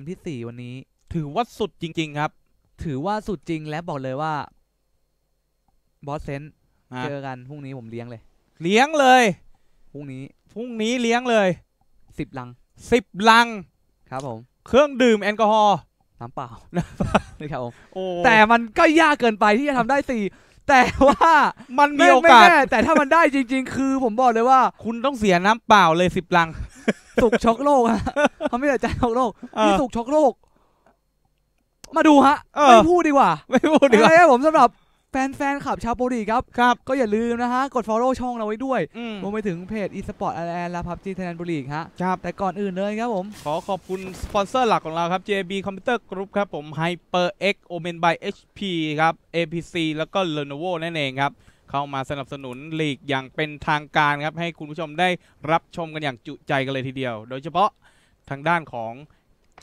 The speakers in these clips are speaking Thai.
มที่ 4 วันนี้ ถือว่าสุดจริง ๆ ครับ ถือว่าสุดจริงและบอกเลยว่าบอสเซนอะเจอกันพรุ่งนี้ผมเลี้ยงเลย เลี้ยงเลยพรุ่งนี้พรุ่งนี้เลี้ยงเลย10ลังสิบลังครับผม เครื่องดื่มแอลกอฮอล์น้ำเปล่านะครับผมโอ้แต่มันก็ยากเกินไปที่จะทำได้สี่แต่ว่ามันมีไม่โอไม่กาสแน่แต่ถ้ามันได้จริง ๆ คือผมบอกเลยว่า คุณต้องเสียน้ำเปล่าเลยสิบลัง สุกช็อกโลกฮะเขาไม่ได้ใจช็อกโลกเออนี่สุกช็อกโลก มาดูฮะเออไม่พูดดีกว่า ไม่พูดดีกว่านะครับผมสำหรับแฟนแฟนๆคลับชาว Pro League ครับครับ ก็อย่าลืมนะฮะ กด follow ช่องเราไว้ด้วยอืมรวมไปถึงเพจ eSport แอนและ PUBG Thailand Pro League ฮะครับแต่ก่อนอื่นเลยครับผม ขอขอบคุณสปอนเซอร์หลักของเราครับ JIB Computer Group ครับผม HyperX Omen by HP ครับ APC แล้วก็ Lenovo นั่นเองครับ เข้ามาสนับสนุนลีกอย่างเป็นทางการครับ ให้คุณผู้ชมได้รับชมกันอย่างจุใจกันเลยทีเดียว โดยเฉพาะทางด้านของ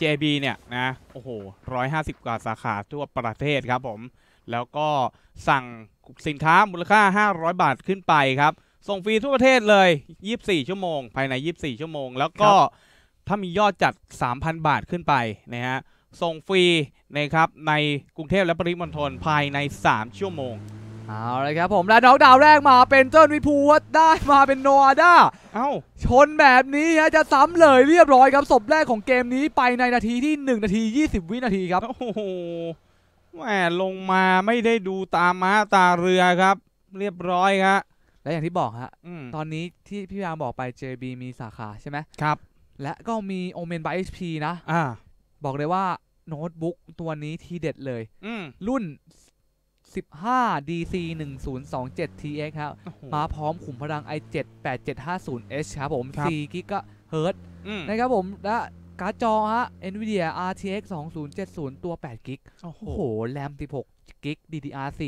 JB เนี่ยนะโอ้โห150 กว่าสาขาทั่วประเทศครับผม แล้วก็สั่งสินค้ามูลค่า 500 บาทขึ้นไปครับ ส่งฟรีทั่วประเทศเลย 24 ชั่วโมง ภายใน 24 ชั่วโมง แล้วก็ถ้ามียอดจัด 3,000 บาทขึ้นไปนะฮะส่งฟรีนะครับในกรุงเทพและปริมณฑลภายใน 3 ชั่วโมง เอาเลยครับผมและน้องดาวแรกมาเป็นเจ้าวิภูวัฒน์ได้มาเป็นโนอาด้าเอ้าชนแบบนี้ฮะจะซ้ำเลยเรียบร้อยครับศพแรกของเกมนี้ไปในนาทีที่ 1 นาที 20 วินาทีครับ โอ้โหแหมลงมาไม่ได้ดูตาม้าตาเรือครับ เรียบร้อยครับและอย่างที่บอกฮะอืมตอนนี้ที่พี่ยามบอกไป JB มีสาขาใช่ไหมครับ และก็มี Omen by HP นะอ่าบอกเลยว่าโน้ตบุ๊กตัวนี้ทีเด็ดเลยอืมรุ่น 15 DC 1027 TX ครับโอ้โหมาพร้อมขุมพลัง i7 8750H ครับผมครับ4กิกะเฮิร์ตอืมนะครับผม และการ์ดจอฮะ NVIDIA RTX 2070 ตัว 8 กิก โอ้โหโอ้โหแรม 16 กิก DDR4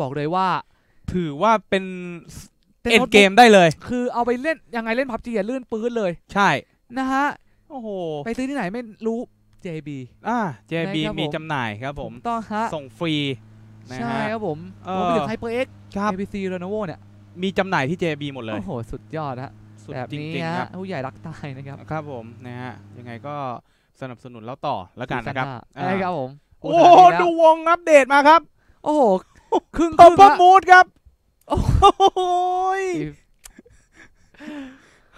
บอกเลยว่า ถือว่าเป็นแต่เอ็นโน้ตบุ๊กเกมได้เลย คือเอาไปเล่น ยังไงเล่น PUBG อะลื่นปื้นเลย ใช่ นะฮะ โอ้โห ไปซื้อที่ไหนไม่รู้ JB อ่า JB นะครับผมมีจำหน่ายครับผมถูกต้องฮะ ส่งฟรี นะใช่ฮะครับผมเออรวมไปถึง HyperX ครับ ABC Lenovo เนี่ย มีจำหน่ายที่ JB หมดเลย โอ้โห สุดยอดฮะสุดแบบจนี้ริงๆคฮะรับผู้ใหญ่รักตายนะครับครับผมนะฮะ ยังไงก็สนับสนุนแล้วต่อแล้วกันนะครับใช่ครับผมโอ้โหดูวงอัปเดตมาครับโอ้โห ครึ่งเอคอรึ่งพฮะมูดครับ โอ้ โอ้โหย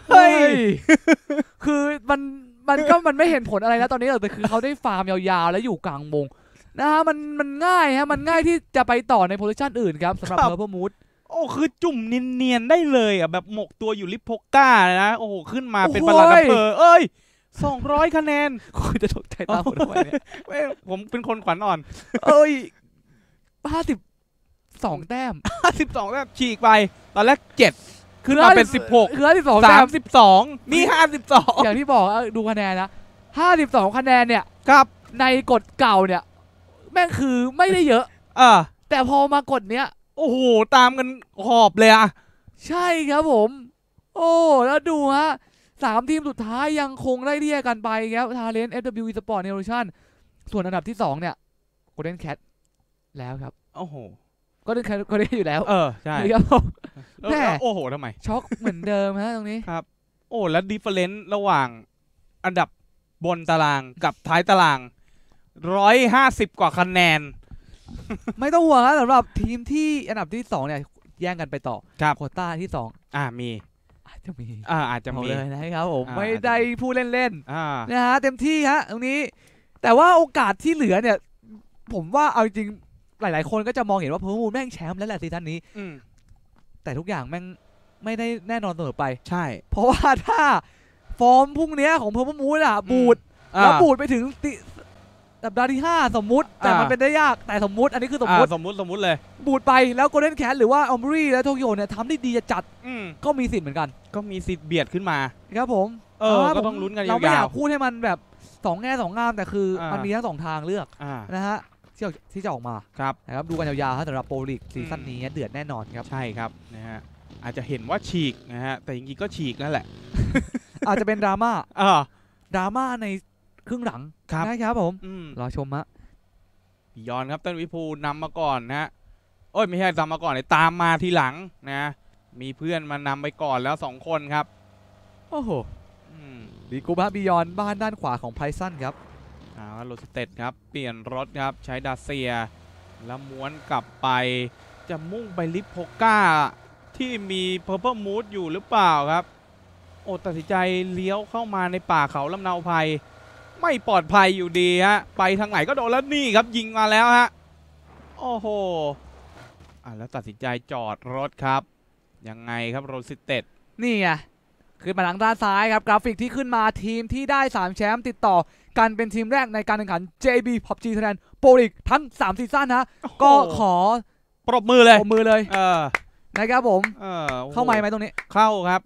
เฮ้เฮ้ยยคือมันมันก็มันไม่เห็นผลอะไรแล้วตอนนี้หรอกแต่คือเขาได้ฟาร์มยาวๆ แล้วอยู่กลางวง นะฮะมันมันง่ายฮะมันง่ายที่จะไปต่อในโพซิชันอื่นครับสำหรับ Purple Mood โอ้คือจุ่มเนียนๆได้เลยอะแบบหมกตัวอยู่ลิปโพก้าเลยนะโอ้โหขึ้นมาเป็นโอ้โหประหลัดอำเภอเอ้ยสองร้อยคะแนนคุณจะตกใจตามผมทำไมเนี่ยเอ้ยผมเป็นคนขวัญอ่อนเอ้ยห้าสิบสองแต้ม52แบบฉีกไป ตอนแรก7ขึ้นมาเป็น16คือห้าสิบสองแต้ม32นี่52อย่างที่บอกอะดูคะแนนนะห้าสิบสองคะแนนเนี่ย ครับในกฎเก่าเนี่ย แม่งคือไม่ได้เยอะ อ่าแต่พอมากฎเนี้ย โอ้โห ตามกันหอบเลยอะใช่ครับผม โอ้แล้วดูฮะสามทีมสุดท้ายยังคงไล่เรียกกันไปครับทาเลน FW Sport Evolution ส่วนอันดับที่สองเนี่ย Golden Cat แล้วครับ โอ้โห Golden Cat ก็ได้อยู่แล้ว เออ ใช่ครับผมแล้วแม่แล้วโอ้โหทำไม ช็อกเหมือนเดิมฮะตรงนี้โอ้ แล้วดิฟเฟอเรนซ์ระหว่างอันดับบนตารางกับท้ายตาราง 150กว่าคะแนน ไม่ต้องห่วงครับสำหรับทีมที่อันดับที่สองเนี่ยแย่งกันไปต่อครับ โควต้าที่สองอ่ามีอาจจะมีอ่าอาจจะเอามีเลยนะครับผมอ่า ไม่ได้ผู้เล่นๆอ่านะฮะเต็มที่ฮะตรงนี้ แต่ว่าโอกาสที่เหลือเนี่ย ผมว่าเอาจริงๆหลาย ๆ คนก็จะมองเห็นว่า Purple Mood แม่งแชมป์แล้วแหละซีซั่นนี้ อืมแต่ทุกอย่างแม่งไม่ได้แน่นอนเสมอไป ใช่เพราะว่าถ้าฟอร์มพรุ่งเนี้ยของ Purple Mood อะบูดอ่าแล้วบูดไปถึงติ สัปดาห์ที่ 5 สมมุติ แต่อ่ามัมันเป็นได้ยากแต่สมมุติ อันนี้คือสมอ่ามุติสมมุติสมมุติเลย บูดไปแล้ว Golden Cat หรือว่าออมบรีและโตเกียวเนี่ยทำได้ดีจะจัดอืมก็มีสิทธิ์เหมือนกัน ก็มีสิทธิ์เบียดขึ้นมา ครับผม เออาก็ผมต้องลุ้นกันเราไม่อยาาวกพูดให้มันแบบสองแง่สองงามแต่คืออามัมันมีทั้งสองทางเลือกๆอ่านะฮะที่ออกที่จะออกมาครับนะครับดูกันยาวๆฮะสำหรับโปรลีกซีซั่นอืมนี้เดือดแน่นอนครับใช่ครับนะฮะอาจจะเห็นว่าฉีกนะฮะแต่จริงๆก็ฉีกนั่นแหละ อาจจะเป็นดราม่าอ่าดราม่าใน ครึ่งหลังครับนะครับผมอืมรอชมฮะบิยอนครับต้นวิภูนำมาก่อนนะฮะโอ้ยไม่ใช่นำมาก่อนเลยตามมาทีหลังนะ มีเพื่อนมานำไปก่อนแล้วสองคนครับโอ้โหอืมดีกูบ้าบิยอนบ้านด้านขวาของไพซันครับเอาโรสเต็ดครับเปลี่ยนรถครับใช้ดาเซีย แล้วม้วนกลับไป จะมุ่งไปลิฟโพก้า ที่มีเพอร์เพ e มูดอยู่หรือเปล่าครับ โอ้ตัดสินใจเลี้ยวเข้ามาในป่าเขาลำเนาภัย ไม่ปลอดภัยอยู่ดีฮะไปทางไหนก็โดนแล้วนี่ครับยิงมาแล้วฮะโอ้โหอะแล้วตัดสินใจจอดรถครับ ยังไงครับโรสเต็ดนี่ไงคือมาทางด้านซ้ายครับกราฟิกที่ขึ้นมาทีมที่ได้ 3 แชมป์ติดต่อ กันเป็นทีมแรกในการแข่งขัน JIB PUBG Thailand Pro League ทั้ง 3 ซีซั่นนะก็ขอปรบมือเลยปรบมือเลยเออนะครับผมเออโอ้โหเข้าไมค์ไหมตรงนี้ เข้าครับ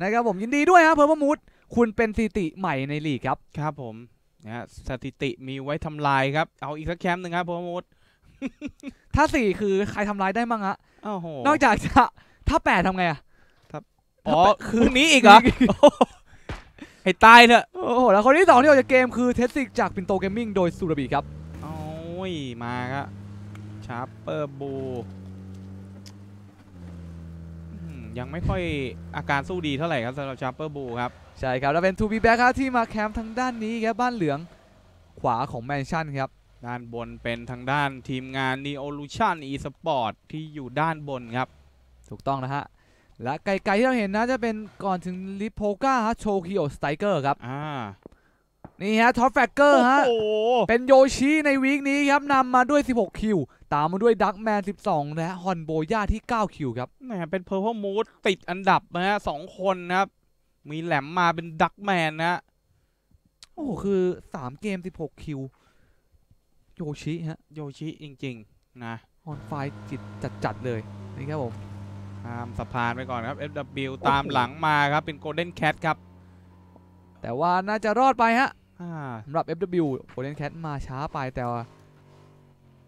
นะครับผมยินดีด้วยครับ Purple Mood คุณเป็นสถิติใหม่ในลีกครับ ครับผมนะฮะสถิติมีไว้ทำลายครับ เอาอีกสักแคมป์หนึ่งครับโปรโมทถ้า4คือใครทำร้ายได้บ้างฮะโอ้โหนอกจากจะถ้า8ทำไงอะอ๋อถ้าคืนนี้อีกเหรอโอ้โหให้ตายเถอะโอ้โหแล้วคนที่2ที่ออกจากเกมคือเทสซิกจากปินโตเกมมิ่งโดยซูราบีครับโอ้ยมาครับชาร์เปอร์บูยังไม่ค่อยอาการสู้ดีเท่าไหร่ครับสำหรับชาร์เปอร์บูครับ ใช่ครับ แล้วเป็น2B Back ครับที่มาแคมป์ทางด้านนี้ครับบ้านเหลืองขวาของแมนชั่นครับ ด้านบนเป็นทางด้านทีมงาน Neolution eSport ที่อยู่ด้านบนครับ ถูกต้องนะฮะ และไกลๆที่เราเห็นนะจะเป็นก่อนถึง Lipovka ฮะ Tokio Striker ครับอ่านี่ฮะ top fragger ฮะโอ้โหเป็นโยชิใน week นี้ครับนำมาด้วย 16 kill ตามมาด้วยดักแมน 12 และฮอนโบย่าที่ 9 kill ครับแหมเป็นเพอร์ e มูดติดอันดับนะฮะสองคนนะครับ มีแหลมมาเป็นดักแมนนะฮะโอ้โหคือ3เกม16คิว โยชิฮะ โยชิจริง ๆ นะออนไฟจิตจัด ๆ เลย นี่ครับผมข้ามสะพานไปก่อนครับ FW ตามหลังมาครับเป็น Golden Cat ครับ แต่ว่าน่าจะรอดไปฮะอ่าสำหรับ FW Golden Cat มาช้าไปแต่ว่า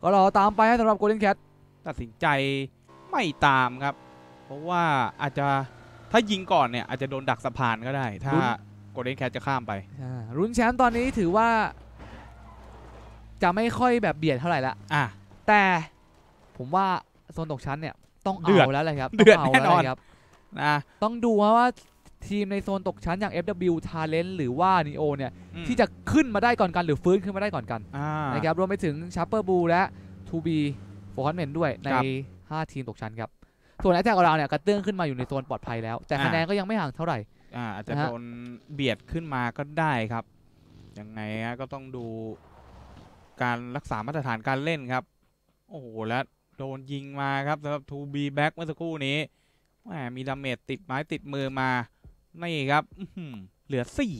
ก็รอตามไปฮะสำหรับ Golden Cat ตัดสินใจไม่ตามครับ เพราะว่าอาจจะ ถ้ายิงก่อนเนี่ยอาจจะโดนดักสะพานก็ได้ ถ้า Golden Cat จะข้ามไป อ่ารุนแชมป์ตอนนี้ถือว่า จะไม่ค่อยแบบเบียดเท่าไหร่ละ อะ แต่ผมว่าโซนตกชั้นเนี่ยต้องเดือดเอาแล้วเลยครับเดือดต้งาแน่นอน ล้วเลยครับ นะต้องดูว่าทีมในโซนตกชั้นอย่าง FW Talent หรือว่า Neo เนี่ย อืมที่จะขึ้นมาได้ก่อนกันหรือฟื้นขึ้นมาได้ก่อนกันอ่า นะครับรวมไปถึง Sharper Blue และ 2B f o r เ m e n ด้วยใน ครับ 5 ทีมตกชั้นครับ ส่วนไอแท็กของเราเนี่ยกระเตื้องขึ้นมาอยู่ในโซนปลอดภัยแล้ว แต่อ่าคะแนนก็ยังไม่ห่างเท่าไหร่อ่าอาจจะนะฮะโดนเบียดขึ้นมาก็ได้ครับยังไงฮะก็ต้องดูการรักษามาตรฐานการเล่นครับ โอ้โหแล้วโดนยิงมาครับสำหรับ 2B back เมื่อสักครู่นี้แหมมีดาเมจติดไม้ติดมือมานี่ครับอื้อหือเหลือสี่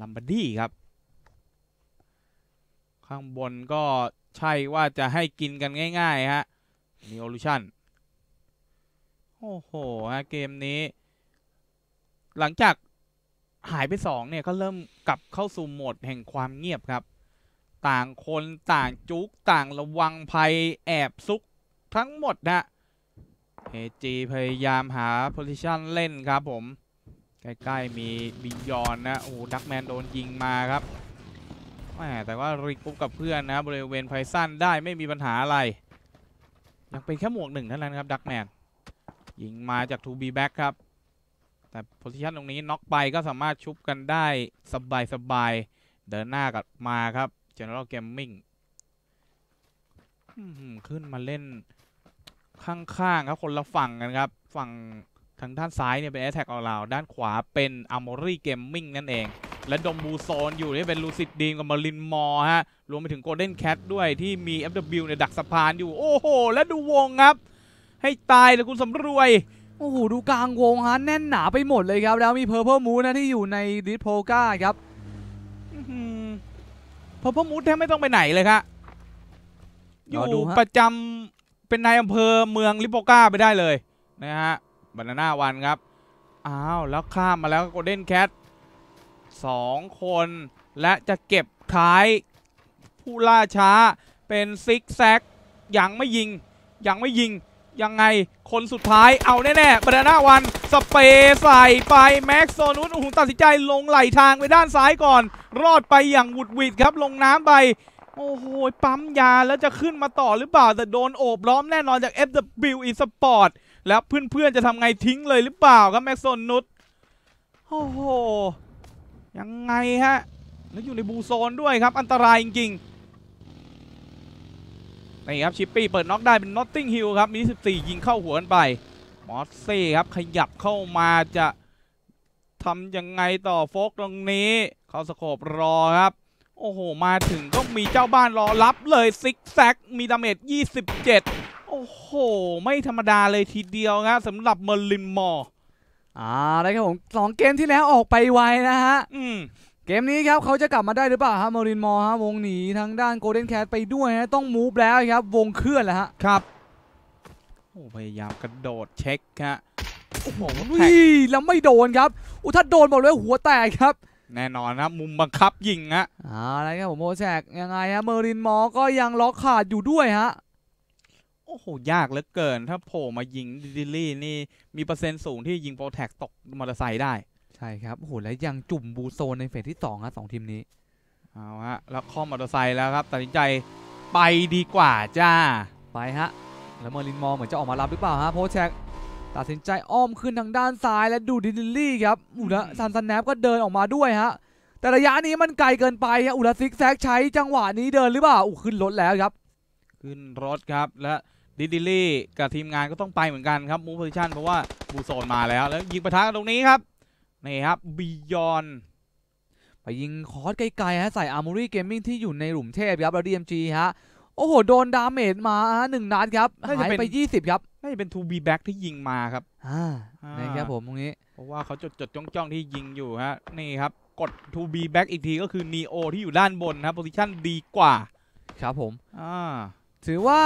ลัมบาดี้ครับ ข้างบนก็ใช่ว่าจะให้กินกันง่าย ๆ ฮะมีโอลูชัน โอ้โหฮะเกมนี้ หลังจากหายไปสองเนี่ยก็เริ่มกลับเข้าสู่โหมดแห่งความเงียบครับ ต่างคนต่างจุกต่างระวังภัยแอบซุกทั้งหมดนะเฮจีพยายามหาโพซิชันเล่นครับผม ใกล้ๆมีบิยอนนะ โอ้ดักแมนโดนยิงมาครับแหมแต่ว่า regroup กับเพื่อนนะ บริเวณ Prison ได้ไม่มีปัญหาอะไร ยังเป็นแค่หมวกหนึ่งเท่านั้นครับดักแมน ยิงมาจาก 2B back ครับ แต่ position ตรงนี้น็อกไปก็สามารถชุบกันได้สบายๆเดินหน้ากลับมาครับ General Gaming ขึ้นมาเล่นข้างๆครับคนละฝั่งกันครับ ฝั่งทางด้านซ้ายเนี่ยเป็น Attack All Round ด้านขวาเป็น Armory Gaming นั่นเอง และดมบูโซนอยู่นี่เป็น Lucid Dream กับ Marlin m o r ฮะ รวมไปถึง Golden Cat ด้วยที่มี FW เนี่ยดักสะพานอยู่ โอ้โห แล้วดูวงครับ ให้ตายเลยคุณสำรวย โอ้โหดูกลางวงฮะแน่นหนาไปหมดเลยครับ แล้วมี Purple Moon นะที่อยู่ในดิสโพกาครับพอพ่อมูดแทบไม่ต้องไปไหนเลยครับอรอยู่ดูฮะประจำเป็นนายอำเภอเมืองลิโปก้าไปได้เลยนะฮะบานาน่าวันครับอ้าวแล้วข้ามมาแล้วโกลเด้นแคทสองคนและจะเก็บท้ายผู้ล่าช้าเป็นซิกแซกยังไม่ยิงยังไม่ยิง ยังไงคนสุดท้ายเอาแน่ๆบานาน่าวันสเปรย์ใส่ไปแม็กซ์โซนุสโอ้โหตัดสินใจลงไหลทางไปด้านซ้ายก่อน รอดไปอย่างหวุดหวิดครับลงน้ำไป โอ้โห ปั๊มยาแล้วจะขึ้นมาต่อหรือเปล่า แต่โดนโอบล้อมแน่นอนจาก FW eSport แล้วเพื่อนๆจะทำไงทิ้งเลยหรือเปล่าครับแม็กซ์โซนุสโอ้โห ยังไงฮะ แล้วอยู่ใน blue zone ด้วยครับอันตรายจริงๆ นี่ครับชิปปี้เปิดน็อกได้เป็นนอตติงฮิลครับมี 14 ยิงเข้าหัวกันไปมอสเซ่ครับขยับเข้ามาจะทำยังไงต่อโฟกตรงนี้เขา scope รอครับ โอ้โห มาถึงก็มีเจ้าบ้านรอรับเลยซิกแซกมี damage 27 โอ้โห ไม่ธรรมดาเลยทีเดียวครับสำหรับเมอร์ลินมอร์อ่าแล้วครับผมสองเกมที่แล้วออกไปไวนะฮะ อืม เกมนี้ครับเขาจะกลับมาได้หรือเปล่าฮะมอรินมอร์ฮะวงหนีทางด้านโกลเด้นแคทไปด้วยฮะต้อง move แล้วครับวงเคลื่อนแล้วฮะครับโอ้พยายามกระโดดเช็คฮะโอ้โหวิแล้วไม่โดนครับอุยถ้าโดนบอกเลยหัวแตกครับ แน่นอนนะมุมบังคับยิงฮะเอ่าอะไรครับผมโมแซกยังไงฮะเมอรินมอร์ก็ยังล็อกขาดอยู่ด้วยฮะโอ้โห ยากเหลือเกิน ถ้าโผล่มายิงดิลลี่นี่ มีเปอร์เซ็นต์สูงที่ยิงโปรแท็กตกมอเตอร์ไซค์ได้ ใช่ครับโอ้โหแล้วยังจุ่ม blue zone ใน phase ที่2ฮะสองทีมนี้เอาฮะแล้วข้อมอเตอร์ไซค์แล้วครับตัดสินใจไปดีกว่าจ้าไปฮะแล้วเมอรินมอร์เหมือนจะออกมารับหรือเปล่าฮะโพแชกตัดสินใจอ้อมขึ้นทางด้านซ้ายและดูดิลลี่ครับอุยแล้วซันซันแนปก็เดินออกมาด้วยฮะแต่ระยะนี้มันไกลเกินไปฮะอุยแล้วซิกแซกใช้จังหวะนี้เดินหรือเปล่าอู้ขึ้นรถแล้วครับ ขึ้นรถครับและดิดิลลี่กับทีมงานก็ต้องไปเหมือนกันครับ move position เพราะว่า blue zone มาแล้วแล้วยิงปะทะกันตรงนี้ครับ นี่ครับ Beyondไปยิง cross ไกลๆฮะใส่ Armory Gaming ที่อยู่ในหลุมเทพครับแล้ว DMG ฮะโอ้โห โดน damage มาฮะหนึ่งนัดครับหายไป 20 ครับน่าจะเป็น 2B back ที่ยิงมาครับอ่าอ่านะครับผมตรงนี้ เพราะว่าเขาจดจดจ้องจ้องๆที่ยิงอยู่ฮะนี่ครับ กด 2B back อีกทีก็คือ Neo ที่อยู่ด้านบนนะครับ position ดีกว่า ครับผมอ่าถือว่า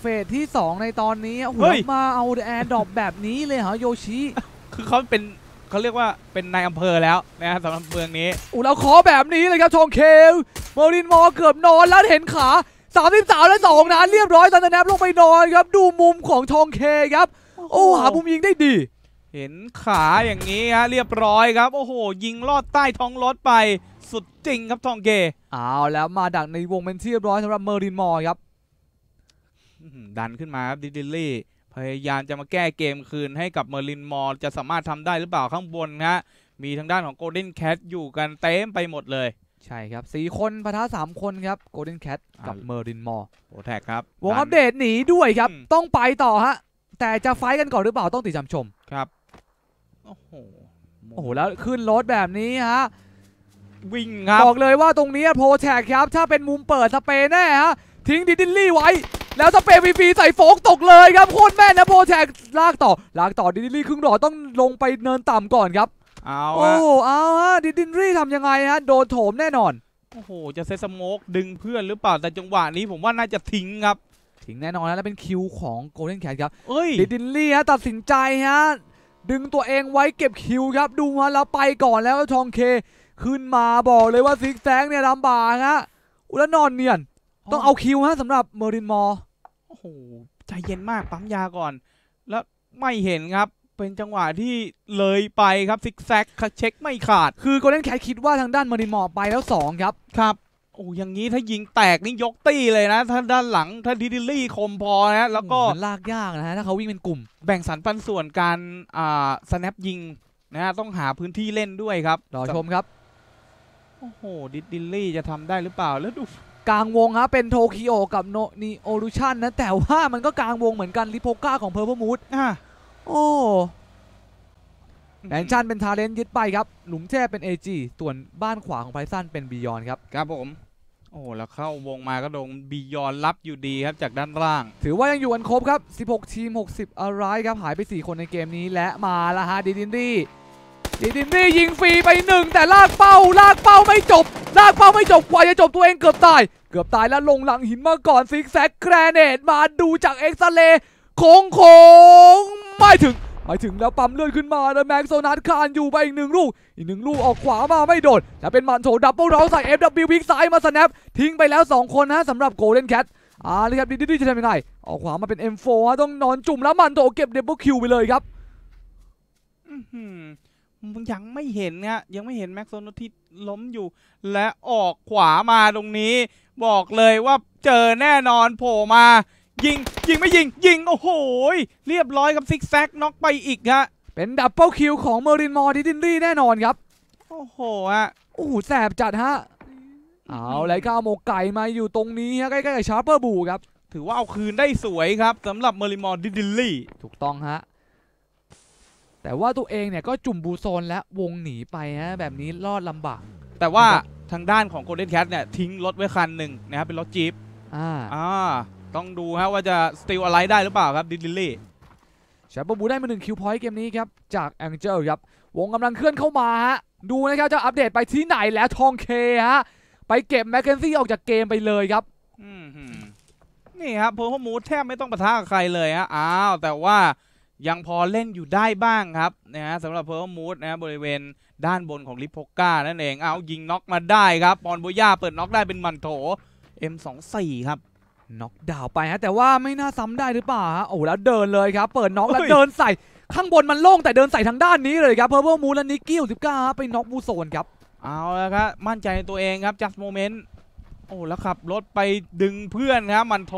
phase ที่ 2 ในตอนนี้โอ้โหเฮ้ยมาเอา airdrop แบบนี้เลยเหรอโยชิ คือเขาเป็น เขาเรียกว่าเป็นนายอำเภอแล้วนะฮะสำหรับเมืองนี้อู้แล้วขอแบบนี้เลยครับชองเคลเมอรินมอร์เกือบนอนแล้วเห็นขา33และ2นัดเรียบร้อยซันตาแนปลงไปนอนครับ ดูมุมของชองเคครับ โอ้หามุมยิงได้ดี เห็นขาอย่างนี้ฮะเรียบร้อยครับ โอ้โห ยิงลอดใต้ท้องรถไปสุดจริงครับทองเกเอาแล้วมาดักในวงเป็นที่เรียบร้อยสำหรับเมอรินมอร์ครับอื้อหือดันขึ้นมาครับดิดิลลี่ พยายามจะมาแก้เกมคืนให้กับเมอร์ลินมอร์จะสามารถทำได้หรือเปล่าข้างบนฮะมีทางด้านของ Golden Cat อยู่กันเต็มไปหมดเลย ใช่ครับสี่คนปะทะสามคนครับ Golden Cat กับอ่าเมอรินมอร์โปรแท็กครับวงดันอัปเดตหนีด้วยครับอืมต้องไปต่อฮะ แต่จะ fight กันก่อนหรือเปล่าต้องติดตามชมครับโอ้โหโอ้โหแล้วขึ้นรถแบบนี้ฮะวิ่งครับบอกเลยว่าตรงนี้โพแทกครับ ถ้าเป็นมุมเปิดสเปรย์แน่ฮะทิ้งดิดิลลี่ไว้ แล้วสเปรย์ฟรีๆใส่โฟกตกเลยครับโคตรแม่นนะโพแทกลากต่อลากต่อดิดิลลี่ครึ่งหลอดต้องลงไปเนินต่ำก่อนครับเอาโอ้ฮะเอาฮะดิดิลลี่ทำยังไงฮะโดนโถมแน่นอนโอ้โหจะ set smoke ดึงเพื่อนหรือเปล่าแต่จังหวะนี้ผมว่าน่าจะทิ้งครับทิ้งแน่นอนนะแล้วเป็น kill ของ Golden Cat ครับเอ้ยดิดินลี่ฮะตัดสินใจฮะดึงตัวเองไว้เก็บ kill ครับดูฮะแล้วไปก่อนแล้วทองเคขึ้นมาบอกเลยว่าซิกแซงเนี่ยลำบากฮะอุยแล้วนอนเนียน ต้องเอาคิวฮะสำหรับเมอรินมอร์โอ้โหใจเย็นมากปั๊มยาก่อน แล้วไม่เห็นครับเป็นจังหวะที่เลยไปครับซิกแซกเช็คไม่ขาด คือโกลเด้นแคทคิดว่าทางด้านเมอรินมอร์ไปแล้ว 2 ครับ ครับโอ้อย่างนี้ถ้ายิงแตกนี่ยกตี้เลยนะ ถ้าด้านหลังถ้าดิดิลลี่คมพอนะแล้วก็มันลากยากนะฮะถ้าเขาวิ่งเป็นกลุ่ม แบ่งสรรปันส่วนการอ่าสแนปยิงนะฮะต้องหาพื้นที่เล่นด้วยครับรอชมครับ โอ้โหดิดิลลี่จะทำได้หรือเปล่าแล้วดู กลางวงฮะเป็นโทคิโอกับโนนีโอรูชันนะแต่ว่ามันก็กลางวงเหมือนกันลิโพก้าของเพอร์เพมูดอะโอ้แมนชั่นเป็นทาเลนยึดไปครับ หลุมเทพเป็น AG ส่วนบ้านขวาของไพซันเป็นบียอนครับ ครับผม โอ้แล้วเข้าวงมาก็โดนบียอนรับอยู่ดีครับจากด้านล่าง ถือว่ายังอยู่กันครบครับ 16 ทีม 60 อะไรครับ หายไป 4 คนในเกมนี้และมาแล้วฮะดิดินรี่ ดิดินรี่ยิงฟรีไปหนึ่งแต่ลากเป้าลากเป้าไม่จบ ลากเป้าไม่จบกว่าจะจบตัวเองเกือบตาย เกือบตายแล้วลงหลังหินมาก่อนซิกแซกแกรเนตมาดูจากเอ็กซเรย์โค้งโค้งไม่ถึงไม่ถึงแล้วปั๊มเลือดขึ้นมาแล้วแม็กโซนัทคานอยู่ไปอีกหนึ่งลูก อีกหนึ่งลูกออกขวามาไม่โดนแล้วเป็นมันโถดับเบิลเราใส่ FW วิกซ้ายมาสแนปทิ้งไปแล้ว 2 คนนะสำหรับโกลเด้นแคทอ่าเลยครับดิดิจะทำยังไงออกขวามาเป็น M4 ฮะต้องนอนจุ่มแล้วมันโตเก็บเดบเบิลคิวไปเลยครับอื้อหือ ยังไม่เห็นฮะยังไม่เห็นแม็กโซนที่ล้มอยู่ และออกขวามาตรงนี้ บอกเลยว่าเจอแน่นอนโผล่มา ยิง ยิงไม่ยิง ยิง โอ้โหยเรียบร้อยกับซิกแซกน็อกไปอีกฮะเป็นดับเบิลคิวของเมอรินมอร์ดิดินรี่แน่นอนครับ โอ้โหฮะโอ้โหแสบจัดฮะเอาเลยข้าวหมกไก่มาอยู่ตรงนี้ฮะใกล้ๆกับชาร์เปอร์บูครับ ถือว่าเอาคืนได้สวยครับสำหรับเมอริมอร์ดิดิลลี่ถูกต้องฮะ แต่ว่าตัวเองเนี่ยก็จุ่ม blue zone และวงหนีไปฮะแบบนี้รอดลำบาก แต่ว่าครับทางด้านของ Golden Cat เนี่ยทิ้งรถไว้คันหนึ่งนะครับเป็นรถจี๊ปอ่าอ่าต้องดูฮะว่าจะ steal อะไรได้หรือเปล่าครับดิดิลลี่ชาร์เปอร์บูได้มาหนึ่ง kill point เกมนี้ครับ จากแองเจิลครับ วงกำลังเคลื่อนเข้ามาฮะ ดูนะครับจะอัปเดตไปที่ไหนแล้วทองเคฮะ ไปเก็บแมคเคนซี่ออกจากเกมไปเลยครับอืมหืมนี่ครับเพอร์พมูดแทบไม่ต้องปะทะกับใครเลยฮะอ้าวแต่ว่า ยังพอเล่นอยู่ได้บ้างครับนะฮะสำหรับเพอร์พมูดนะฮะบริเวณด้านบนของลิปโพก้านั่นเองเอายิงน็อกมาได้ครับปอนโบย่าเปิดน็อกได้เป็นมันโถ M24 ครับน็อกดาวน์ไปฮะแต่ว่าไม่น่าซ้ำได้หรือเปล่าฮะโอ้โหแล้วเดินเลยครับ เปิดน็อกแล้วเฮ้ยเดินใส่ข้างบนมันโล่งแต่เดินใส่ทางด้านนี้เลยครับเพอร์เ e มูและนิกกี้สิบเก้าไปน็อกบูโซนครับเอาแล้วครับมั่นใจในตัวเองครับ just moment โอ้แล้วขับรถไปดึงเพื่อนครับมันโถ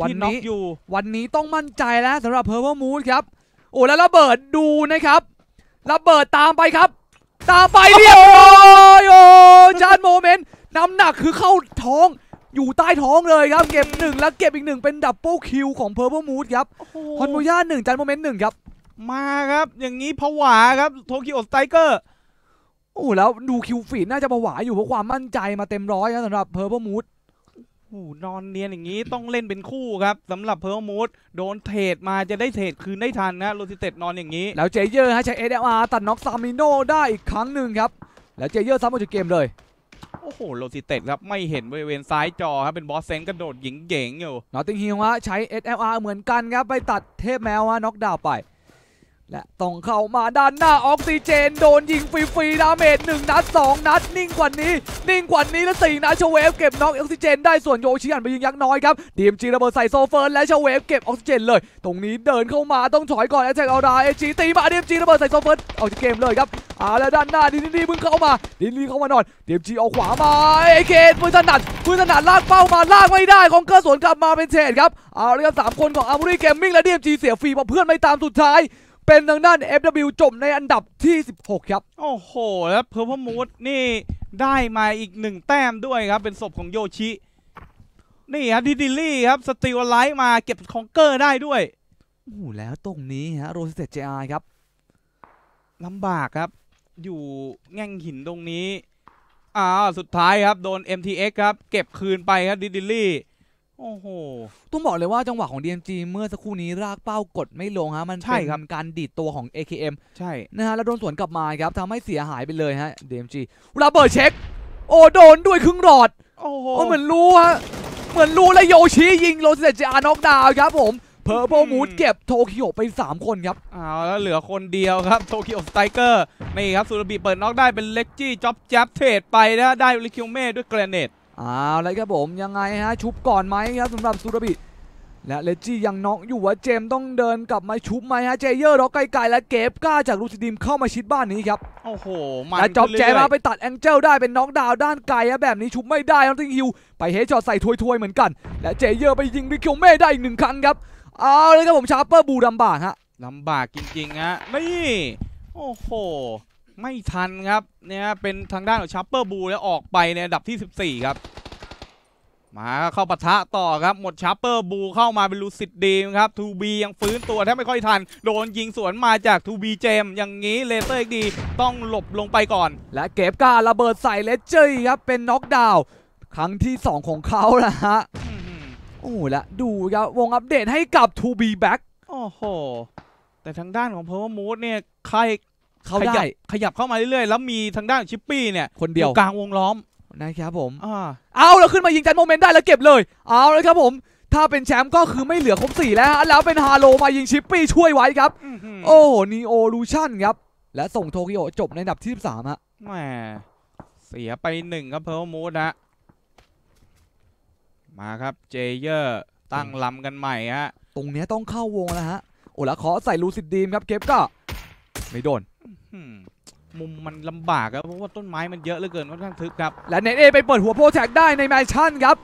วันที่น็อกนี้อยู่วันนี้ต้องมั่นใจแล้วสำหรับเพอร์เ e มูครับ โอ้แล้วระเบิดดูนะครับระเบิดตามไปครับ ตามไปเรียบร้อยโอ้จานโมเมนต์น้ำหนักคือเข้าท้องอยู่ใต้ท้องเลยครับ เก็บหนึ่งแล้วเก็บอีกหนึ่งเป็น double kill ของเพอร์เ e มูครับฮอนโมย่าหนึ่งจานโมเมนต์หนึ่งครับ มาครับอย่างนี้ผวาครับโทคิโอสไตเกอร์โอ้แล้วดู kill feed น่าจะผวาอยู่เพราะความมั่นใจมาเต็มร้อยนะสำหรับเพอร์เ e มูโอ้โหนอนเนียนอย่างนี้ต้องเล่นเป็นคู่ครับสำหรับเพ r ร์มูดโดน trade มาจะได้ trade คืนได้ทันนะโรซิเต็ดนอนอย่างนี้ แล้วเจเยอร์ฮะใช้ SLR ตัดน็อกซามิโนได้อีกครั้งหนึ่งครับ แล้วเจเยอร์ซ้ำออกจากเกมเลยโอ้โหโรซิเต็ดครับ ไม่เห็นบริเวณซ้ายจอครับ เป็นบอสเซนกระโดดหญิงเหยงอยู่นอตติงฮิลฮะใช้ SLR เหมือนกันครับ ไปตัดเทพแมวฮะน็อกดาวน์ไป และต้องเข้ามาด้านหน้าออกซิเจน โดนยิงฟรีๆดาเมจ1นัด2นัด นิ่งกว่านี้ นิ่งกว่านี้แล้ว4นัดเชเวฟเก็บน็อกออกซิเจน ได้ส่วนโยชิหันไปยิงยักษ์น้อยครับดีมจีระเบิดใส่โซเฟิร์นและเชเวฟเก็บออกซิเจนเลย ตรงนี้เดินเข้ามาต้องถอยก่อนแอตแทกเอาดาเอจีตีมาดีมจีระเบิดใส่โซเฟิร์นออกจากเกมเลยครับอาแล้วด้านหน้าดินดีเพิ่งเข้ามาดินดีเข้ามานอนดีมจีเอาขวามาAK ปืนถนัดปืนถนัดลากเป้ามาลากไม่ได้ของเกอร์สวนกลับมาเป็น trade ครับเอาเลยครับสามคนของอาร์มูรี่เกมมิ่งและดีมจีเสียฟรีเพราะเพื่อนไม่ตามสุดท้าย เป็นทางด้าน FW จบในอันดับที่ 16 ครับ โอ้โห แล้วเพ r ร์มูดนี่ได้มาอีกหนึ่งแต้มด้วยครับ เป็นศพของโยชิ นี่ครับดิดิลลี่ครับ steal ไลท์มาเก็บคองเกอร์ได้ด้วยโอ้โหแล้วตรงนี้ฮะโรสเตจเจอาครับลำบากครับ อยู่แง่งหินตรงนี้อ้าวสุดท้ายครับ โดน MTX ครับ เก็บคืนไปครับดิดิลลี่ โอ้โหต้องบอกเลยว่าจังหวะของ DMG เมื่อสักครู่นี้ลากเป้ากดไม่ลงฮะ มันใช่เป็นครับการดีดตัวของ AKM ใช่นะฮะแล้วโดนสวนกลับมาครับทำให้เสียหายไปเลยฮะ DMG ระเบิดเช็ค โอ้โดนด้วยครึ่งหลอด โอ้โหโอ้เหมือนรู้ฮะ เหมือนรู้แล้วโยชิยิงโรสเตจเจอาน็อกดาวน์ครับผมเพอร์โ e มูดเก็บโทคิโอไป 3 คนครับเอาแล้วเหลือคนเดียวครับโต k ิโอสไตเกอร์นี่ครับซูราบิเปิดน็อกได้เป็นเล็กจี้จ็อบแจ๊บเทรดไปนะได้ลิคิวเม่ด้วยเกรเนต เอาเลยครับผมยังไงฮะชุบก่อนไหมครับสำหรับซูราบิและเลจี้ยังน็อกอยู่ว่าเจมส์ต้องเดินกลับมาชุบไหมฮะเจเยอร์ร็อกไกลๆและเก็บกล้าจากลูซิดิมเข้ามาชิดบ้านนี้ครับโอ้โหมันและจ็อบขึ้นแจเรื่ยๆมาไปตัดแองเจิลได้เป็นน็อกดาวน์ด้านไกลฮะแบบนี้ชุบไม่ได้ต้องทิ้งฮิวไป headshot ใส่ทวยๆเหมือนกัน และเจเยอร์ไปยิงริคิวเม่ได้อีกหนึ่งครั้งครับเอาเลยครับผมชาร์เปอร์บูลำบากฮะลำบากจริงๆฮะนี่โอ้โห ไม่ทันครับเนี่ยเป็นทางด้านของชัปเปอร์บูแล้วออกไปในอันดับที่ 14 ครับ มาเข้าปะทะต่อครับ หมดชัปเปอร์บูเข้ามาเป็นลูซิดดีมครับทูบียังฟื้นตัวแทบไม่ค่อยทัน โดนยิงสวนมาจากทูบีเจมอย่างนี้เลเซอร์ดีต้องหลบลงไปก่อน และเก็บกล้าระเบิดใส่เลเจอร์ครับเป็นน็อกดาวน์ครั้งที่สองของเขานะฮะอื้อหือโอ้และดูครับวงอัปเดตให้กับ To Be Back โอ้โห แต่ทางด้านของเพ r ร์มูดเนี่ยใคร เขาขยัได้บขยับเข้ามาเรื่อยๆ แล้วมีทางด้านของชิปปี้เนี่ยคนเดียวอากลางวงล้อมนะครับผม อ่าเอาแล้วขึ้นมายิงจันโมเมนต์ได้แล้วเก็บเลย เอาเลยครับผม ถ้าเป็นแชมป์ก็คือไม่เหลือครบสี่แล้วฮะแล้วเป็นฮาโลมายิงชิปปี้ช่วยไว้ครับอื้อหือโอ้นีโอลูชั่นครับ และส่งโตเกียวจบในอันดับที่13ฮะแหมเสียไปหนึ่งครับเพ r ร์มูดนะมาครับเจเยอร์ตั้งลำกันใหม่ฮะตรงเนี้ยต้องเข้าวงแล้วฮะโอ้แล้วขอใส่ลูซิดดีมครับเก็บก็ไม่โดนอื มมุมมันลำบากครับเพราะว่าต้นไม้มันเยอะเหลือเกินค่อนข้างทึบครับ และเนตเอไปเปิดหัวโปรแท็กได้ในแมชชั่นครับ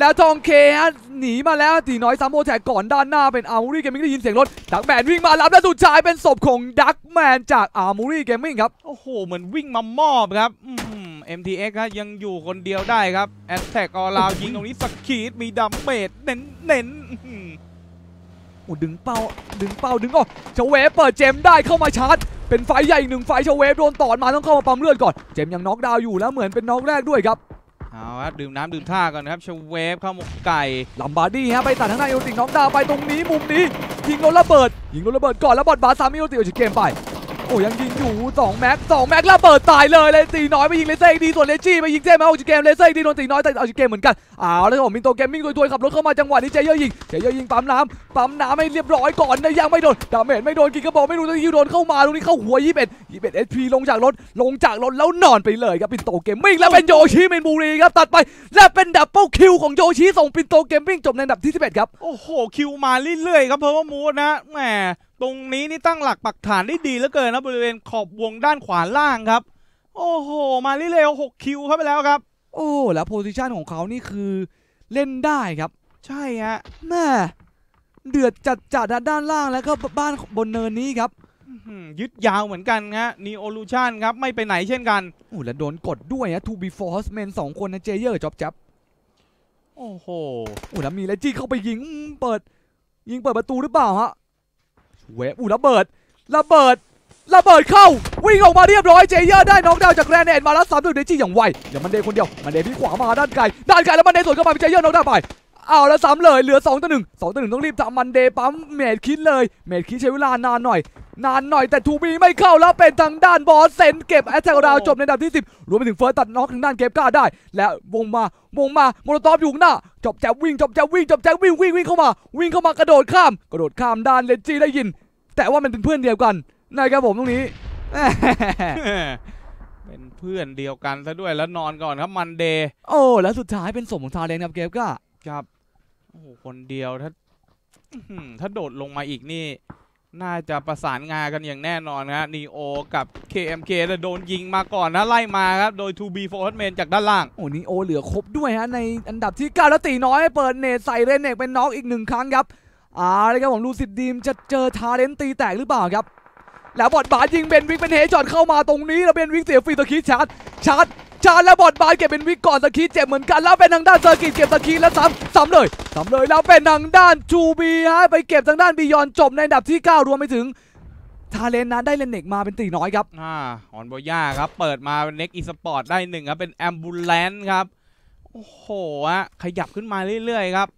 แล้วทองเคฮะหนีมาแล้วตีน้อยซ้ำโปรแท็กก่อนด้านหน้าเป็นอาร์มูรี่เกมมิ่งได้ยินเสียงรถดักแมนวิ่งมารับและสุดท้ายเป็นศพของดักแมนจากอาร์มูรี่เกมมิ่งครับ โอ้โห เหมือนวิ่งมามอบครับอืม MTX ครับยังอยู่คนเดียวได้ครับแอ t แทกออลาวยิงตรงนี้สกีดมีดัมเบดเน้นเน้นๆอื้อหือโอ้ดึงเป้าดึงเป้าดึงออกเชาเวฟเปิดเจมส์ได้เข้ามาชาร์จ เป็นไฟใหญ่อีกหนึ่งไฟเชาเวฟโดนต่อมาต้องเข้ามาปั๊มเลือดก่อน เจมส์ยังน็อกดาวน์อยู่แล้วเหมือนเป็นน็อกแรกด้วยครับเอาครับดื่มน้ำดื่มท่าก่อนครับชเวฟข้าวหมกไก่ลัมบาร์ดี้ฮะไปตัดทางหน้าเอโรติกน็อกดาวน์ไปตรงนี้มุมนี้ยิงโดนระเบิดยิงโดนระเบิดก่อนแล้วบอลบาสสามเอโรติกออกจากเกมไปโอ้ยังยิงอยู่2แม็ก2แม็กระเบิดตายเลยเลยตีน้อยไปยิงเลเซอร์อีกดีส่วนเลจี้ไปยิงเจมส์มาออกจากเกมเลเซอร์อีกดีโดนตีน้อยแต่ออกจากเกมเหมือนกันเอาแล้วครับผมมินโตเกมมิ่งตัวๆขับรถเข้ามาจังหวะนี้เจเยอร์ยิงเจเยอร์ยิงปั๊มน้ำปั๊มน้ำให้เรียบร้อยก่อนนะยังไม่โดนดาเมจไม่โดนกินกระบอกไม่รู้จะยิงโดนเข้ามาตรงนี้เข้าหัว21 21 HP ลงจากรถลงจากรถแล้วนอนไปเลยครับปินโตเกมมิ่งแล้วเป็นโยชิเมนบุรีครับตัดไปและเป็นดับเบิลคิวของโยชิส่งปินโตเกมมิ่งจบในอันดับที่11ครับโอ้โหkill มาเรื่อยๆครับเพราะว่า Mood นะแหม ตรงนี้นี่ตั้งหลักปักฐานได้ดีเหลือเกินนะบริเวณขอบวงด้านขวาล่างครับ โอ้โห มาเรื่อยๆหก kill เข้าไปแล้วครับ โอ้แล้ว position ของเขานี่คือเล่นได้ครับ ใช่ฮะแหมเดือดจัดจัดๆด้านล่างแล้วก็บ้านบนเนินนี้ครับอื้อหือยึดยาวเหมือนกันฮะ Neolution ครับ ไม่ไปไหนเช่นกันโอ้แล้วโดนกดด้วยฮะ to be force men สองคนนะเจเยอร์จ็อบจับโอ้โหโอ้แล้วมีเลจี้เข้าไปยิงอืมเปิด ยิงเปิดประตูหรือเปล่าฮะ เวฟอู้ระเบิด ระเบิด ระเบิดเข้า วิ่งออกมาเรียบร้อยเจเยอร์ได้น็อกดาวจากแกรนเนตมาแล้วสามตัวเดจี้อย่างไวเดี๋ยวมันเดย์คนเดียวมันเดย์พี่ขวามาด้านไกลด้านไกลแล้วมันเดย์สวนเข้ามาเป็นเจเยอร์น็อกดาวไปเอาแล้วซ้ำเลยเหลือ2ต่อ1 2ต่อ1ต้องรีบทำมันเดย์ปั๊มเมดคิดเลย เมดคิดใช้เวลานานหน่อย นานหน่อยแต่ทูบีไม่เข้าแล้วเป็นทางด้านบอสเซนเก็บแอตแทกดาวจบในอันดับที่ 10 รวมไปถึงเฟิร์สตัดน็อกทางด้านเก็บก้าได้ และวงมาวงมาโมโนตอฟอยู่หน้าจบแจวิ่งจบแจวิ่งจบแจวิ่งวิ่งวิ่งเข้ามา วิ่งเข้ามากระโดดข้าม กระโดดข้ามด้านเลนจีได้ยิน แต่ว่ามันเป็นเพื่อนเดียวกันนะครับผมตรงนี้แหม่เป็นเพื่อนเดียวกันซะด้วยแล้วนอนก่อนครับมันเดย์โอ้แล้วสุดท้ายเป็นสมของทาเลนครับเก็บก้าครับโอ้โหคนเดียวถ้าอื้อหือถ้าโดดลงมาอีกนี่ น่าจะประสานงานกันอย่างแน่นอนนะนีโอกับ KMK แต่โดนยิงมาก่อนนะไล่มาครับ โดย 2B f o r m a n จากด้านล่าง โอ้นี่โอเหลือครบด้วยฮะ ในอันดับที่ 9 แล้วตีน้อยเปิดเนตใส่เรนเนกเป็นน็อกอีกหนึ่งครั้งครับ อ่าเลยครับผมลูซิดดีมจะเจอทาเลนตีแตกหรือเปล่าครับ แล้วบอดบาสยิงเบนวิกเป็นเฮจอดเข้ามาตรงนี้แล้วเบนวิกเสียฟรีตะคีชาร์จชาร์จชาร์จแล้วบอดบาสเก็บเป็นวิกก่อนตะคีเจ็บเหมือนกันแล้วเป็นทางด้านเซอร์กิตเก็บตะคีแล้วซ้ำซ้ำเลยซ้ำเลยแล้วเป็นทางด้านจูบีฮะไปเก็บทางด้านบียอนจบในอันดับที่ 9 รวมไปถึงทาเลนนั้นได้เลนเนกมาเป็นตีน้อยครับอ่าออนโบย่าครับเปิดมาเป็นเน็กอีสปอร์ตได้หนึ่งครับเป็นแอมบูเลนครับโอ้โหฮะขยับขึ้นมาเรื่อยๆครับ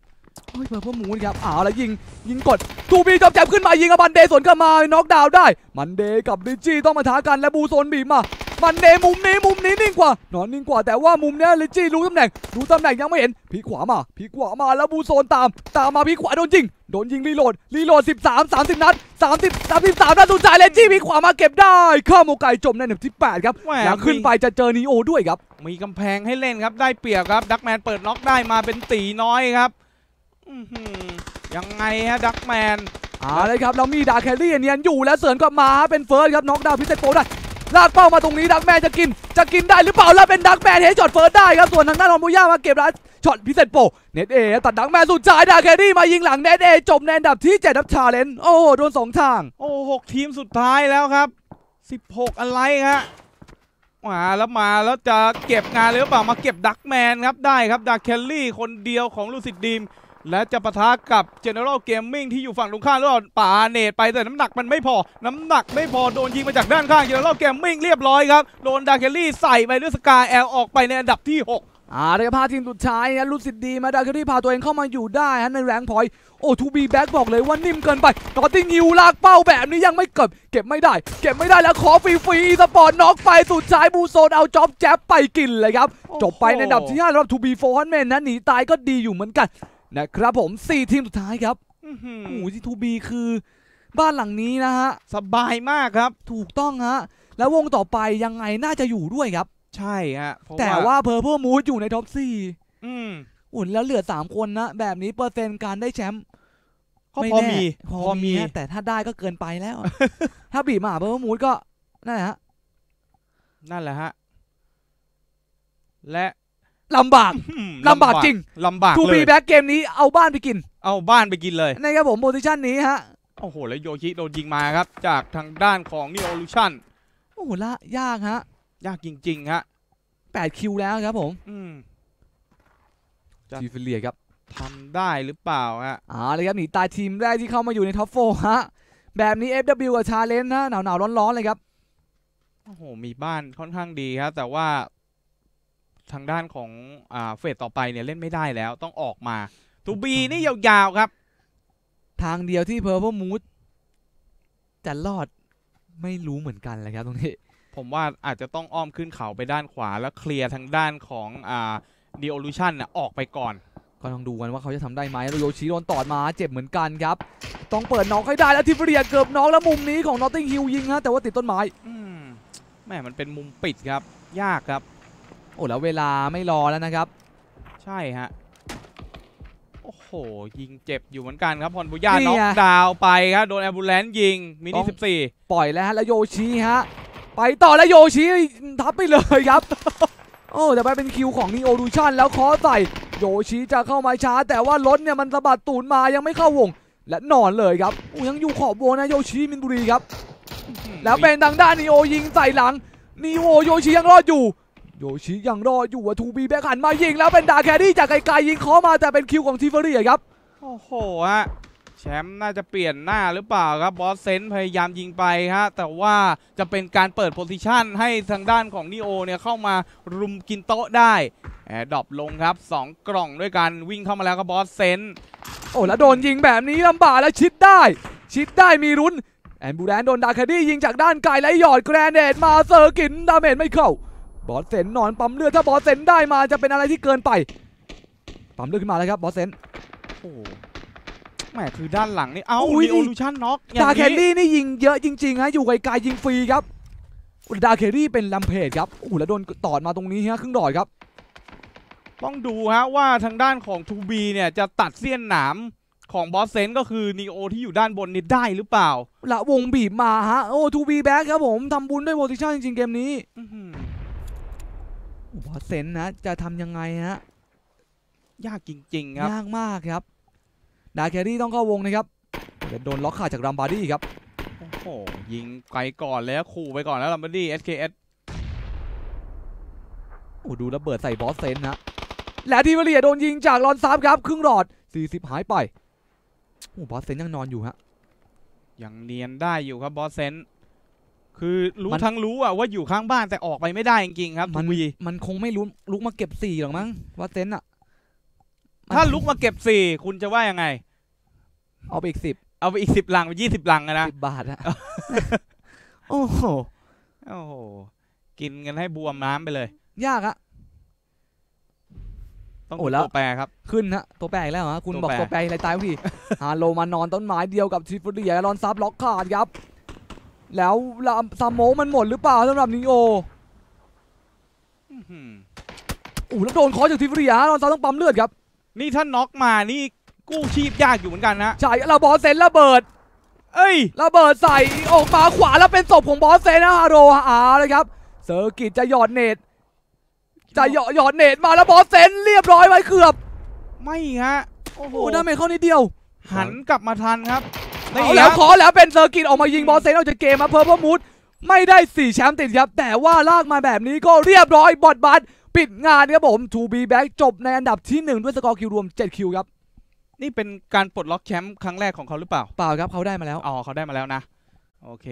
เฮ้ยเพิ่มเพิ่มมูนครับอ้าวแล้วยิงยิงกดทูบีจบแจบขึ้นมายิงกับมันเดย์สวนกลับมาน็อกดาวน์ได้ มันเดย์กับดิจี้ต้องมาท้ากันและบูโซนบีบมามันเดย์มุมนี้มุมนี้นิ่งกว่านอนนิ่งกว่าแต่ว่ามุมเนี้ยลิจี้รู้ตำแหน่งรู้ตำแหน่งยังไม่เห็นพีขวามาพีขวามาแล้วบูโซนตาม ตามมาพีขวาโดนยิงโดนยิงรีโหลดรีโหลด 13 30 นัด 30 33นัดสุดท้ายเลจี้พีขวามาเก็บได้ข้ามโมไกจมในอันดับที่ 8 ครับแหม่แล้วขึ้นไปจะเจอนีโอด้วยครับ มีกำแพงให้เล่นครับได้เปรียบครับดักแมนเปิดน็อกได้มาเป็นตีน้อยครับอื้อหือ ยังไงฮะดักแมนเอาเลยครับแล้วมีดาแคลรี่เนียนอยู่แล้วเสริญกลับมาเป็นเฟิร์สครับน็อกดาวน์พิเศษโปรได้ลากเป้ามาตรงนี้ดักแมนจะกินจะกินได้หรือเปล่าแล้วเป็นดักแมนเฮดช็อตเฟิร์สได้ครับส่วนทางด้านของบุย่ามาเก็บแล้วช็อตพิเศษโปรเน็ตเอตัดดักแมนสุดท้ายดาแคลรี่มายิงหลังเน็ตเอจบในอันดับที่7ดับชาเลนโอ้โหโดนสองทาง โอ้หกทีมสุดท้ายแล้วครับ16อะไรฮะมาแล้วมาแล้วจะเก็บงานเลยหรือเปล่ามาเก็บดักแมนครับได้ครับดักเคลลี่คนเดียวของลูซิดดีม และจะปะทะกับ General Gaming ที่อยู่ฝั่งตรงข้ามหรือเปล่าป่าเนตไปแต่น้ำหนักมันไม่พอ น้ำหนักไม่พอโดนยิงมาจากด้านข้าง General Gaming เรียบร้อยครับ โดนดาเคลลี่ใส่ไปด้วยสกาแอลออกไปในอันดับที่ 6อ่าเลยครับพาทีมสุดท้ายนะลูซิดดีมาดาแคลรี่พาตัวเองเข้ามาอยู่ได้ฮะในแรงพอยต์โอ้ทูบีแบ็กบอกเลยว่านิ่มเกินไปตอตติ้งฮิวลากเป้าแบบนี้ยังไม่เก็บ เก็บไม่ได้ เก็บไม่ได้แล้วขอฟรีๆสปอร์ตน็อกไปสุดท้ายบูโซนเอาจ็อบแจ๊บไปกินเลยครับ จบไปในอันดับที่5สำหรับ 2B 4 m a n นะหนีตายก็ดีอยู่เหมือนกัน นะครับผม 4 ทีมสุดท้ายครับอื้อหือโอ้โหที่ 2B คือบ้านหลังนี้นะฮะ สบายมากครับ ถูกต้องฮะ แล้ววงต่อไปยังไงน่าจะอยู่ด้วยครับ ใช่ฮะเพระแต่ว่าเพอร์เพ e มูดอยู่ในท็อปอืม4อุ่นแล้วเหลือ 3 คนนะ แบบนี้เปอร์เซ็นต์การได้แชมป์ก็ไม่พอแน่มีพพออมีมีฮะแต่ถ้าได้ก็เกินไปแล้ว ถ้าบีบมาเพอร์เพ e มูดก็นั่นแหละฮะ นั่นแหละฮะ และ ลำบากอืมลำบากจริงลำบาก 2B เลยแบ็กเกมนี้เอาบ้านไปกิน เอาบ้านไปกินเลยนะครับผมโพซิชันนี้ฮะโอ้โหแล้วโยชิโดนยิงมาครับ จากทางด้านของนิโอลูชันโอ้โหละยากฮะ ยากจริงๆฮะ8 kill แล้วครับผมอืมครับทีฟิเลียครับทำได้หรือเปล่าฮะเอ่าเลยครับหนีตายทีมแรกที่เข้ามาอยู่ใน top four ฮะแบบนี้ FW กับชาเลนจ์นะหนาวหนาวๆร้อนๆเลยครับโอ้โห มีบ้านค่อนข้างดีครับ แต่ว่า ทางด้านของอ่าเฟสต่อไปเนี่ยเล่นไม่ได้แล้วต้องออกมาทูบีนี่ยาวๆครับ ทางเดียวที่ Purple Mood จะรอดไม่รู้เหมือนกันเลยครับตรงนี้ ผมว่าอาจจะต้องอ้อมขึ้นเขาไปด้านขวาแล้วเคลียร์ทางด้านของอ่าดีโอลูชันน่ะออกไปก่อน ก็ต้องดูกันว่าเขาจะทำได้ไหมแล้วโยชิโดนตอดมาเจ็บเหมือนกันครับ ต้องเปิดน็อกให้ได้แล้วทิฟเรียเกือบน็อกแล้วมุมนี้ของนอตติงฮิลยิงฮะแต่ว่าติดต้นไม้อืมแม่มันเป็นมุมปิดครับ ยากครับ โอ้แล้วเวลาไม่รอแล้วนะครับ ใช่ฮะ โอ้โห ยิงเจ็บอยู่เหมือนกันครับพรบุญญานี่ไงน็อกดาวน์ไปครับโดนแอมบูเลนยิงมิต้นิองสิบสี่ปล่อยแล้วฮะแล้วโยชิฮะ ไปต่อแล้วโยชิทับไปเลยครับ โอ้แต่ไปเป็นคิวของนีโอดูชันแล้วเคอใส่โยชิจะเข้ามาช้า แต่ว่ารถเนี่ยมันสะบัดตูนมายังไม่เข้าวง และนอนเลยครับอู้ยังอยู่ขอบวงนะโยชิมินบุรีครับ แล้วเป็นทางด้านนีโอยิงใส่หลังนีโอโยชิยังรอดอยู่โยชิยังรอดอยู่อะทูบีแบ็คหันมายิงแล้วเป็นดาแครี่จากไกลๆยิงเคอมาแต่เป็นคิวของทีเฟอรี่ครับ โอ้โหฮะแชมป์น่าจะเปลี่ยนหน้าหรือเปล่าครับบอสเซนพยายามยิงไปฮะแต่ว่าจะเป็นการเปิดโพซิชันให้ทางด้านของนิโอเนี่ยเข้ามารุมกินโต๊ะได้แอร์ดรอปลงครับ 2 กล่องด้วยกันวิ่งเข้ามาแล้วครับบอสเซนโอ้แล้วโดนยิงแบบนี้ลำบากแล้วชิดได้ ชิดได้มีรุนแอนบูแรนโดนดาแคดี้ยิงจากด้านไกลและหยอดแกรนเดตมาเซอร์กินดาเมจไม่เข้า บอสเซนนอนปั๊มเลือดถ้าบอสเซนได้มาจะเป็นอะไรที่เกินไป ปั๊มเลือดขึ้นมาแล้วครับบอสเซนโอ้โหแหมคือด้านหลังนี่ เอ้าอุ้ยนิโอลูชันน็อกอย่าดางแคนี้รี่นี่ยิงเยอะจริงๆฮะอยู่ไกลๆยิงฟรีครับดาแครี่เป็นลัมเพจครับโอ้โหแล้วโดนตอดมาตรงนี้ฮะครึ่งดอดครับ ต้องดูฮะว่าทางด้านของทูบีเนี่ยจะตัดเสี้ยนหนามของบอสเซนก็คือนีโอที่อยู่ด้านบนนี่ได้หรือเปล่า ละวงบีบมาฮะ โอ้ทูบีแบ็กครับผมทำบุญด้วยโพซิชันจริงๆเกมนี้ อื้อหือโอ้บอสเซนนะจะทำยังไงฮะยากจริง ๆ ครับยากมากครับ ดาแครี่ต้องเข้าวงนะครับแต่โดนล็อกขาดจากรัมบาร์ดี้ครับ โอ้โห ยิงไกลก่อนแล้วขู่ไปก่อนแล้วลัมเบอร์ดี้ SKS โอ้ดูระเบิดใส่บอสเซนนะและทีเวเลียโดนยิงจากลอนซับครับ ครึ่งหลอด 40 หายไป โอ้บอสเซนยังนอนอยู่ฮะยังเนียนได้อยู่ครับบอสเซน คือรู้มัน ทั้งรู้อะว่าอยู่ข้างบ้านแต่ออกไปไม่ได้จริงๆครับมัทูนบีมันคงไม่รู้ลุกมาเก็บสี่หรอกมั้งบอสเซนอะถ้าลุกมาเก็บสี่คุณจะว่ายังไง เอาไปอีกสิบเอาไปอีกสิบลังไปยี่สิบลังอะนะสิบบาทอะโอ้โหโอ้โหกินกันให้บวมน้ำไปเลย ยากอะ ต้องโอ้ดูแล้ว ตัวแปรครับ ขึ้นฮะตัวแปลอีกแล้วฮะคุณตัวบอกแปรตัวแปลอะไรตายพี่ฮาโลมานอนต้นไม้เดียวกับทีเวเลียลอนซับล็อกขาดครับ แล้วลาซามโมมันหมดหรือเปล่าสำหรับนิโออื้อหือโอ้แล้วโดนคอจากทีเวเลียลอนซับต้องปั๊มเลือดครับ นี่ถ้าน็อกมานี่กู้ชีพยากอยู่เหมือนกันนะ ใช่แล้วบอสเซนระเบิด เอ้ยระเบิดใส่ออกมาขวาแล้วเป็นศพของบอสเซนนะฮาโรอาเลยครับ เซอร์กิตจะหยอดเนตจะหยอดหยอดเนตมาแล้วบอสเซนเรียบร้อยไว้เกือบ ไม่ฮะ โอ้โหโอ้ดาเมจเข้านิดเดียว หันกลับมาทันครับ เอานี่แล้วครับขอแล้วเป็นเซอร์กิตออกมายิงบอสเซนออกจากเกมมาเพิ่มมูดไม่ได้ 4 แชมป์ติดครับ แต่ว่าลากมาแบบนี้ก็เรียบร้อยบอดบัตปิดงานครับผม2 b back จบในอันดับที่ 1 ด้วยสกอร์คิวรวม 7 คิวครับ นี่เป็นการปลดล็อกแชมป์ครั้งแรกของเขาหรือเปล่า เปล่าครับเขาได้มาแล้ว อ๋อเขาได้มาแล้วนะ โอเค